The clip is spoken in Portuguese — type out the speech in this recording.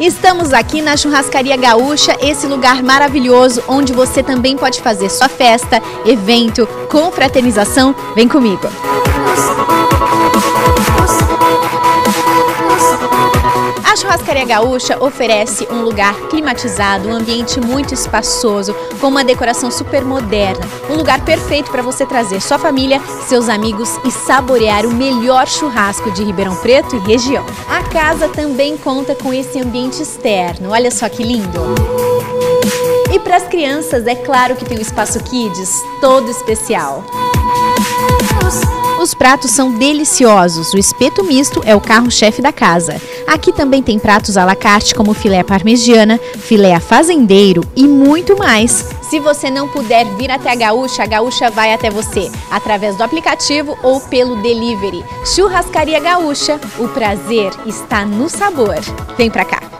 Estamos aqui na Churrascaria Gaúcha, esse lugar maravilhoso onde você também pode fazer sua festa, evento, confraternização. Vem comigo. Churrascaria Gaúcha oferece um lugar climatizado, um ambiente muito espaçoso, com uma decoração super moderna. Um lugar perfeito para você trazer sua família, seus amigos e saborear o melhor churrasco de Ribeirão Preto e região. A casa também conta com esse ambiente externo. Olha só que lindo! E para as crianças, é claro que tem um espaço Kids todo especial. Os pratos são deliciosos. O espeto misto é o carro-chefe da casa. Aqui também tem pratos à la carte como filé parmegiana, filé fazendeiro e muito mais. Se você não puder vir até a Gaúcha, a Gaúcha vai até você, através do aplicativo ou pelo delivery. Churrascaria Gaúcha, o prazer está no sabor. Vem pra cá!